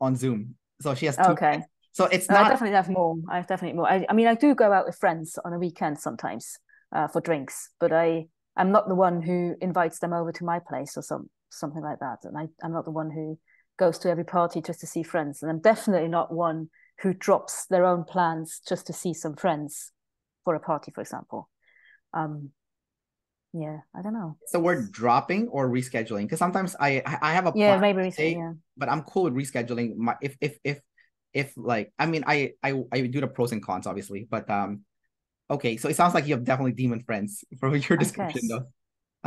on Zoom. So she has two okay. Friends. So it's not. I definitely have more. I definitely more. I, I mean, I do go out with friends on a weekend sometimes uh, for drinks, but I I'm not the one who invites them over to my place or some something like that. And I I'm not the one who goes to every party just to see friends. And I'm definitely not one who drops their own plans just to see some friends for a party, for example. Um, yeah, I don't know. It's the word dropping or rescheduling because sometimes I I have a yeah maybe rescheduling, yeah. but I'm cool with rescheduling. My if if if if like I mean I I I do the pros and cons obviously, but um okay, so it sounds like you have definitely demon friends from your description though.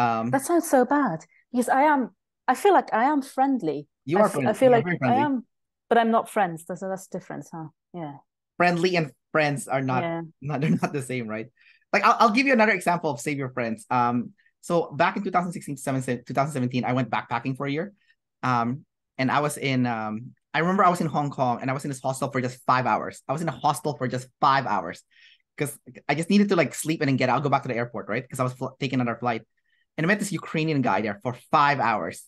Um that sounds so bad because I am I feel like I am friendly. You are I, friendly. I feel like I am but I'm not friends. So that's difference, huh? Yeah. friendly and friends are not, Yeah. not they're not the same, right? Like I'll, I'll give you another example of savior friends. Um, so back in 2016, 2017, I went backpacking for a year. Um, and I was in um, I remember I was in Hong Kong and I was in this hostel for just five hours. I was in a hostel for just five hours because I just needed to like sleep and then get out, go back to the airport, right? Because I was fl- taking another flight, and I met this Ukrainian guy there for five hours,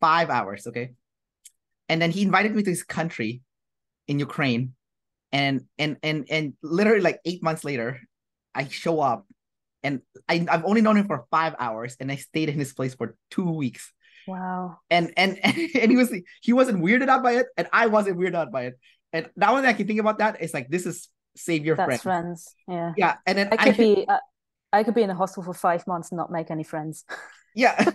five hours, okay. And then he invited me to his country, in Ukraine, and and and and literally like eight months later, I show up, and I I've only known him for five hours, and I stayed in his place for two weeks Wow. and and and he was he wasn't weirded out by it, and I wasn't weirded out by it. And now when I can think about that, it's like this is savior That's friend. friends. Yeah. Yeah, and then I I, could be uh, I could be in a hostel for five months and not make any friends. yeah.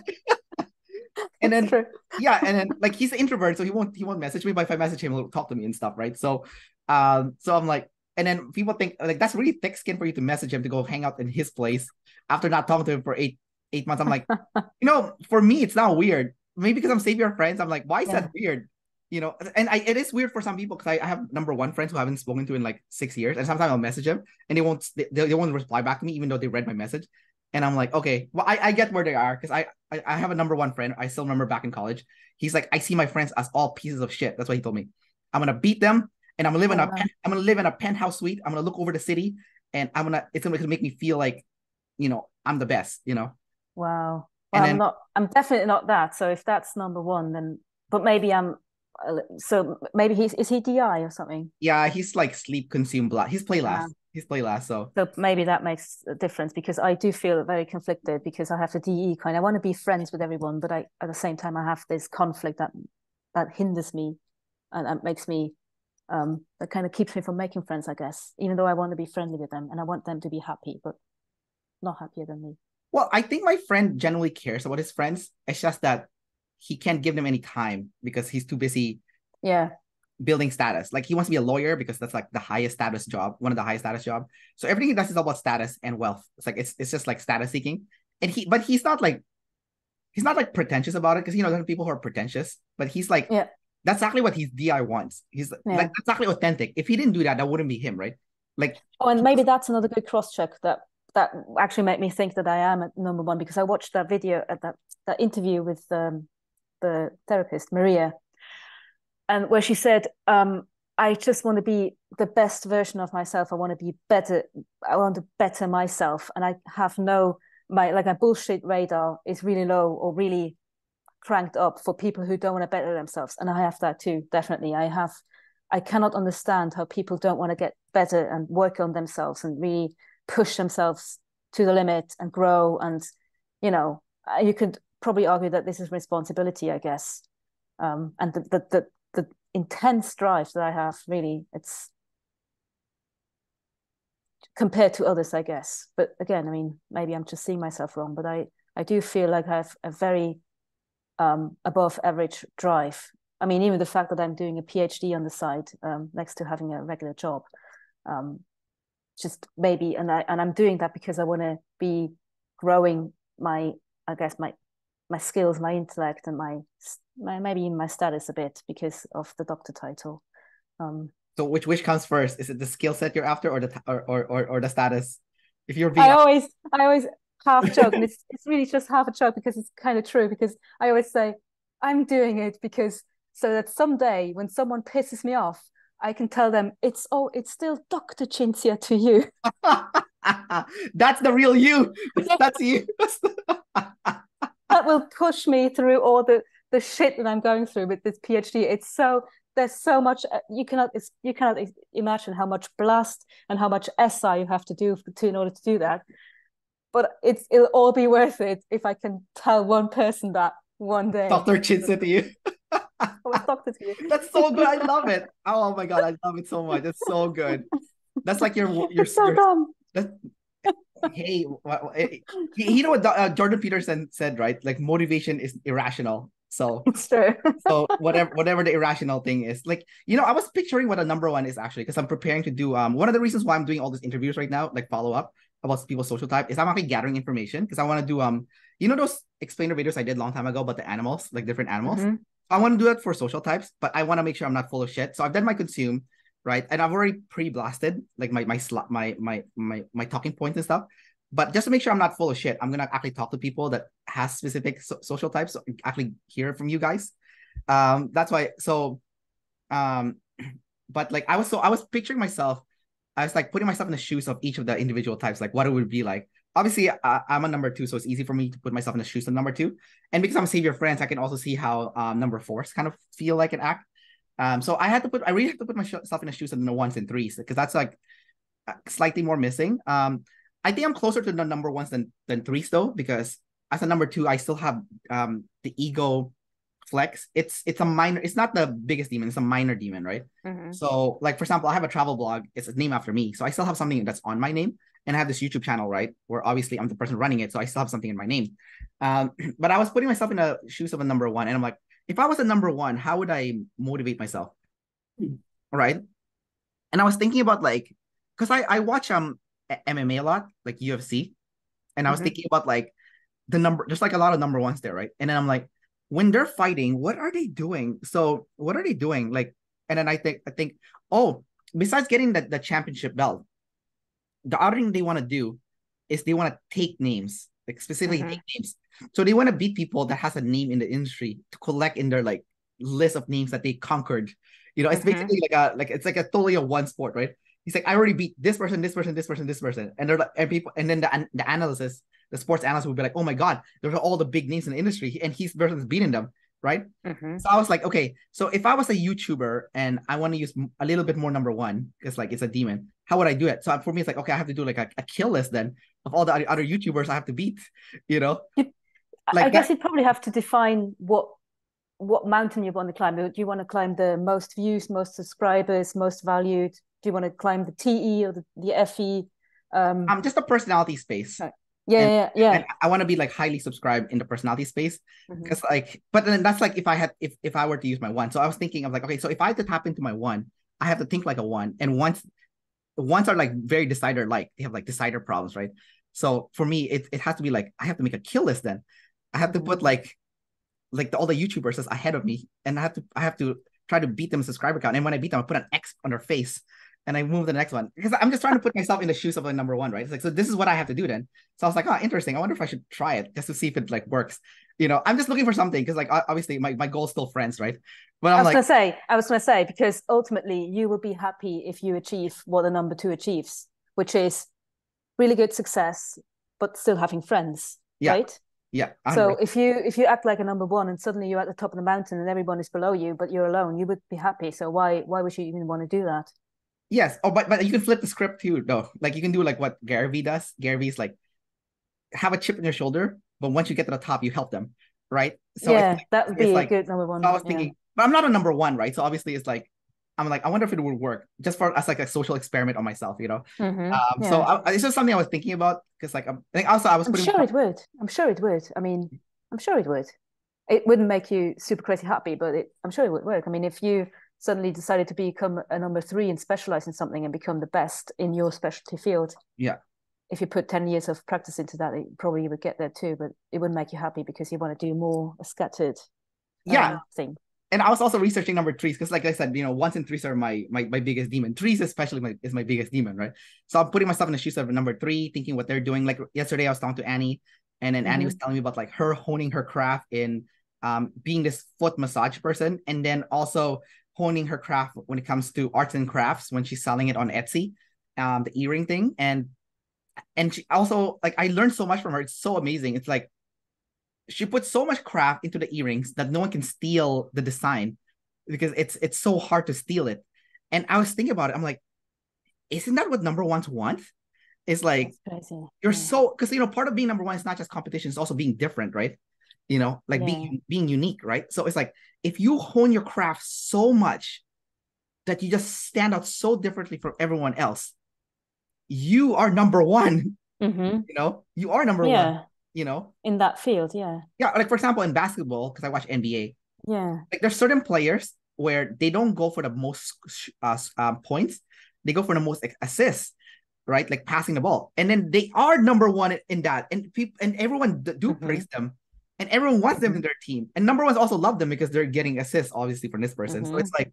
and then yeah, and then like he's an introvert, so he won't he won't message me, but if I message him, he'll talk to me and stuff, right? So um, so I'm like, and then people think like that's really thick skin for you to message him to go hang out in his place after not talking to him for eight eight months. I'm like, you know, for me, it's not weird. Maybe because I'm savior friends, I'm like, why is Yeah. that weird? You know, and I it is weird for some people because I, I have number one friends who I haven't spoken to in like six years, and sometimes I'll message them and they won't they, they won't reply back to me even though they read my message. And I'm like, okay, well, I, I get where they are because I, I I have a number one friend. I still remember back in college. He's like, I see my friends as all pieces of shit. That's what he told me. I'm gonna beat them, and I'm gonna live in Oh, a I'm gonna live in a penthouse suite. I'm gonna look over the city, and I'm gonna it's gonna make me feel like, you know, I'm the best. You know, Wow. Well, then- I'm not. I'm definitely not that. So if that's number one, then but maybe I'm. uh, So maybe he's is he DI or something? yeah, he's like sleep consumed blood. He's play last. Ah. He's play last. So So maybe that makes a difference because I do feel very conflicted because I have the DE kind. I want to be friends with everyone, but I at the same time I have this conflict that that hinders me and that makes me um that kind of keeps me from making friends, I guess. Even though I want to be friendly with them and I want them to be happy, but not happier than me. Well, I think my friend generally cares about his friends. It's just that he can't give them any time because he's too busy Yeah. building status. Like he wants to be a lawyer because that's like the highest status job, one of the highest status job. So everything he does is all about status and wealth. It's like it's it's just like status seeking. And he but he's not like he's not like pretentious about it because you know there are people who are pretentious, but he's like Yeah. that's exactly what his DI wants. He's Yeah. like that's exactly authentic. If he didn't do that, that wouldn't be him, right? Like Oh, and maybe that's another good cross check that that actually made me think that I am at number one because I watched that video at that that interview with um, the therapist Maria, and where she said, um, "I just want to be the best version of myself. I want to be better. I want to better myself, and I have no my like my bullshit radar is really low or really cranked up for people who don't want to better themselves, and I have that too. Definitely, I have." I cannot understand how people don't want to get better and work on themselves and really push themselves to the limit and grow. And, you know, uh, you could probably argue that this is responsibility, I guess. Um, and the, the, the, the intense drive that I have, really, it's compared to others, I guess. But again, I mean, maybe I'm just seeing myself wrong, but I, I do feel like I have a very um, above average drive I mean, even the fact that I'm doing a PhD on the side um, next to having a regular job, um, just maybe, and I and I'm doing that because I want to be growing my, I guess my my skills, my intellect, and my, my maybe my status a bit because of the doctor title. Um, so which which comes first? Is it the skill set you're after or the or, or or the status? If you're being I always I always half joke, and it's it's really just half a joke because it's kind of true. Because I always say I'm doing it because so that someday when someone pisses me off, I can tell them it's oh it's still Dr. Cinzia to you. that's the real you. That's you. that will push me through all the the shit that I'm going through with this PhD. It's so there's so much uh, you cannot you cannot imagine how much blast and how much essay you have to do to in order to do that. But it's it'll all be worth it if I can tell one person that one day. Dr. Cinzia to you. Was doctor to you. That's so good. I love it. Oh my god, I love it so much. It's so good. That's like your your, It's so your dumb. hey, wha- eh, you know what uh, Jordan Peterson said, right? Like motivation is irrational. So It's true. so whatever whatever the irrational thing is like you know i was picturing what a number one is actually because i'm preparing to do um one of the reasons why i'm doing all these interviews right now like follow up about people's social type is i'm actually gathering information because i want to do um you know those explainer videos i did a long time ago about the animals like different animals Mhm. I want to do that for social types but i want to make sure i'm not full of shit so i've done my consume right? And I've already pre-blasted like my my slot my my my my talking points and stuff. But just to make sure I'm not full of shit, I'm gonna actually talk to people that has specific so- social types. So actually hear from you guys. Um, that's why. So, um, but like I was so I was picturing myself. I was like putting myself in the shoes of each of the individual types, like what it would be like. Obviously, I, I'm a number two, so it's easy for me to put myself in the shoes of number two. And because I'm a Savior Friends, I can also see how um, number fours kind of feel like an act. Um, so I had to put, I really have to put myself in the shoes of the ones and threes because that's like slightly more missing. Um, I think I'm closer to the number ones than than threes though, because as a number two, I still have um the ego flex. It's it's a minor. It's not the biggest demon. It's a minor demon, right? Mhm. So, like for example, I have a travel blog. It's named after me, so I still have something that's on my name, and I have this YouTube channel, right? Where obviously I'm the person running it, so I still have something in my name. Um, but I was putting myself in the shoes of a number one, and I'm like, if I was a number one, how would I motivate myself? Right? And I was thinking about like, because I I watch um MMA a lot, like UFC, and I was Mhm. thinking about like the number. There's like a lot of number ones there, right? And then I'm like, when they're fighting, what are they doing? So what are they doing? Like, and then I think I think, oh, besides getting the, the championship belt, the other thing they want to do is they want to take names, like specifically Mhm. take names. So they want to beat people that has a name in the industry to collect in their like list of names that they conquered. You know, it's Mhm. basically like a like it's like a totally a one sport, right? He's like, I already beat this person, this person, this person, this person, and they're like, and people, and then the the analysis, the sports analyst would be like, oh my god, those are all the big names in the industry, and he's person's beating them, right? Mhm. So I was like, okay, so if I was a YouTuber and I want to use a little bit more number one, because like it's a demon, how would I do it? So for me, it's like, okay, I have to do like a, a kill list then of all the other- YouTubers I have to beat, you know? I- Like I guess that- you'd probably have to define what what mountain you want to climb. Do you want to climb the most views, most subscribers, most valued? Do you want to climb the TE or the, the FE? Um, I'm just a personality space. Yeah, and- yeah, yeah. And I want to be like highly subscribed in the personality space. Because like, but then that's like if I had if if I were to use my one. So I was thinking of like, okay, so if I had to tap into my one, I have to think like a one. And once ones are like very decider like they have like decider problems, right? So for me, it, it has to be like I have to make a kill list then. I have to put Mhm. like like the, all the YouTubers that's ahead of me, and I have to I have to try to beat them subscriber count. And when I beat them, I put an X on their face and I move to the next one because I'm just trying to put myself in the shoes of a number one, right? It's like so this is what I have to do then. So I was like, oh, interesting. I wonder if I should try it just to see if it like works. You know, I'm just looking for something because like obviously my, my goal is still friends, right? But I'm I'm was like, to say, I was going to say, because ultimately you will be happy if you achieve what the number two achieves, which is really good success, but still having friends, Yeah. right? yeah. So 100. if you if you act like a number one and suddenly you're at the top of the mountain and everyone is below you, but you're alone, you would be happy. So why why would you even want to do that? Yes. Oh, but but you can flip the script too, though. Like you can do like what Gary does. Gary Vee's like have a chip in your shoulder, but once you get to the top, you help them, right? So yeah, like- that would be like- a good number one. So I was yeah. thinking, but I'm not a number one, right? So obviously it's like I'm like, I wonder if it would work just for as like a social experiment on myself, you know. Mhm, Um, so yeah. I, it's just something I was thinking about because like I'm, I think also I was I'm sure it would. I'm sure it would. I mean, I'm sure it would. It wouldn't make you super crazy happy, but it, I'm sure it would work. I mean, if you suddenly decided to become a number three and specialize in something and become the best in your specialty field, Yeah. If you put ten years of practice into that, it probably you would get there too. But it wouldn't make you happy because you want to do more a scattered yeah. um, thing. and I was also researching number threes because, like I said, you know, ones and threes are my my my biggest demon. Threes especially my, is my biggest demon, right? So I'm putting myself in the shoes of number three, thinking what they're doing. Like yesterday, I was talking to Annie, and then Annie was telling me about like her honing her craft in um being this foot massage person, and then also honing her craft when it comes to arts and crafts when she's selling it on Etsy, um, the earring thing, and and she also like I learned so much from her. It's so amazing. It's like she puts so much craft into the earrings that no one can steal the design because it's it's so hard to steal it. And I was thinking about it. I'm like, isn't that what number ones want? It's like you're Yeah. so because you know part of being number one is not just competition; it's also being different, right? You know, like being being unique, right? So it's like if you hone your craft so much that you just stand out so differently from everyone else, you are number one. Mhm. You know, you are number Yeah, one. You know, in that field. Yeah, yeah. Like for example, in basketball, because I watch NBA, yeah. like there's certain players where they don't go for the most uh, um, points, they go for the most assists, right? Like passing the ball, and then they are number one in that, and people and everyone d- do Mhm. praise them, and everyone wants them in their team, and number ones also love them because they're getting assists, obviously from this person. So Mhm. it's like,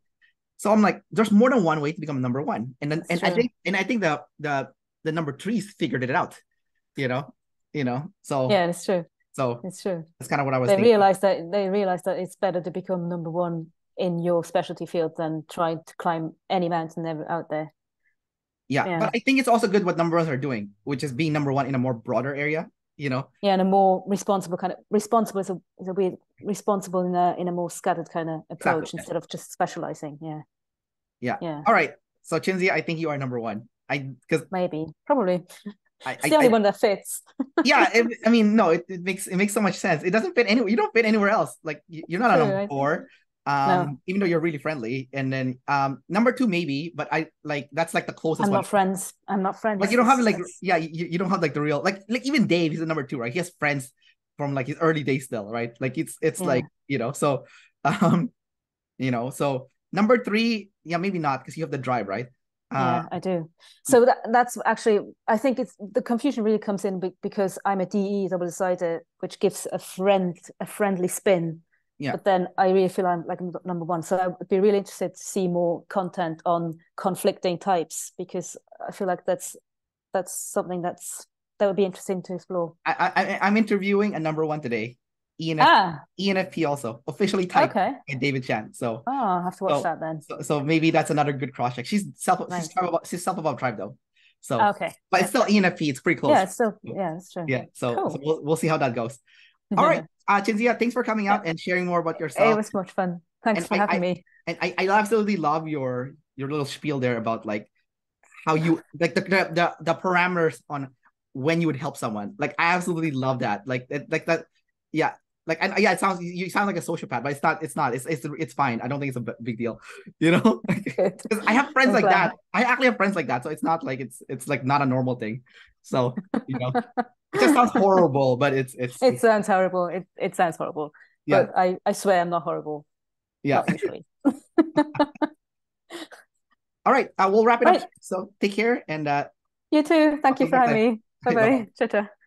So I'm like, there's more than one way to become number one. And then That's and I think and I think the the the number threes figured it out. You know, you know. So Yeah, it's true. so It's true. that's kind of what I was They thinking. realize that they realize that it's better to become number one in your specialty field than trying to climb any mountain ever out there. yeah. yeah. But I think it's also good what number ones are doing, which is being number one in a more broader area. You know, Yeah, and a more responsible kind of responsible is a, is a weird responsible in a in a more scattered kind of approach yeah. instead of just specializing. Yeah. Yeah. Yeah. all right. So Cinzia, I think you are number one. I because Maybe. Probably. I, It's I, the only I- one that fits. yeah, it, I mean, no, it, it makes it makes so much sense. It doesn't fit anywhere. You don't fit anywhere else. Like you- you're not on a True, number right? four. Um, even though you're really friendly, and then um, number two maybe, but I like that's like the closest I'm one. not friends. I'm not friends. Like you don't have like That's- yeah, you, you don't have like the real like like even Dave, he's a number two, right? He has friends from like his early days still, right? Like it's it's Yeah. like you know, so um, you know, so number three, yeah, maybe not because you have the drive, right? yeah, Uh, I do. So that that's actually I think it's the confusion really comes in because I'm a DE double decider, which gives a friend a friendly spin. Yeah. But then I really feel I'm like number one. So I would be really interested to see more content on conflicting types because I feel like that's that's something that's that would be interesting to explore. I, I I'm interviewing a number one today, ENF, Ah, ENFP also officially typed okay. by Dave and Shan. So Oh, I'll have to watch So- that then. So, so maybe that's another good cross check. She's self Nice. she's she's self above tribe though. So Okay. but it's still ENFP, it's pretty close. Yeah, it's still yeah, that's true. Yeah. So, Cool. so we'll we'll see how that goes. All right. Uh Cinzia, thanks for coming out and sharing more about yourself. It was much fun. Thanks And for I- having I- me. And I, I absolutely love your your little spiel there about like how you like the the the, parameters on when you would help someone. Like I absolutely love that. Like that like that yeah. Like and yeah, it sounds you sound like a sociopath, but it's not. It's not. It's it's it's fine. I don't think it's a b- big deal, you know. Because I have friends I'm like glad. that. I actually have friends like that, so it's not like it's it's like not a normal thing. So you know, it just sounds horrible, but it's it's It sounds horrible. It it sounds horrible. yeah But I, I swear I'm not horrible. yeah. Not. All right, uh, we'll wrap it Right. up. So take care and uh, You too. Thank you for having me. Bye bye. Ciao ciao.